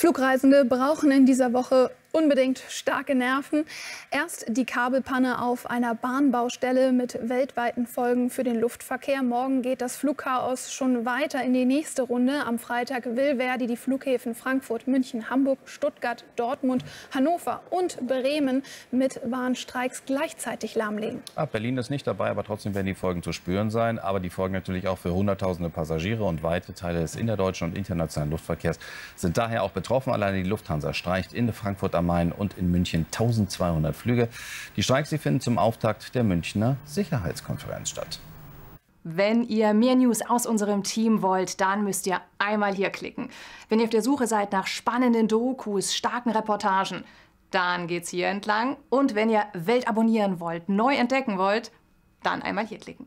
Flugreisende brauchen in dieser Woche unbedingt starke Nerven. Erst die Kabelpanne auf einer Bahnbaustelle mit weltweiten Folgen für den Luftverkehr. Morgen geht das Flugchaos schon weiter in die nächste Runde. Am Freitag will Verdi die Flughäfen Frankfurt, München, Hamburg, Stuttgart, Dortmund, Hannover und Bremen mit Bahnstreiks gleichzeitig lahmlegen. Ah, Berlin ist nicht dabei, aber trotzdem werden die Folgen zu spüren sein. Aber die Folgen natürlich auch für Hunderttausende Passagiere und weite Teile des innerdeutschen und internationalen Luftverkehrs sind daher auch betroffen. Alleine die Lufthansa streicht in Frankfurt am Main und in München 1200 Flüge. Die Streiks finden zum Auftakt der Münchner Sicherheitskonferenz statt. Wenn ihr mehr News aus unserem Team wollt, dann müsst ihr einmal hier klicken. Wenn ihr auf der Suche seid nach spannenden Dokus, starken Reportagen, dann geht's hier entlang. Und wenn ihr Welt abonnieren wollt, neu entdecken wollt, dann einmal hier klicken.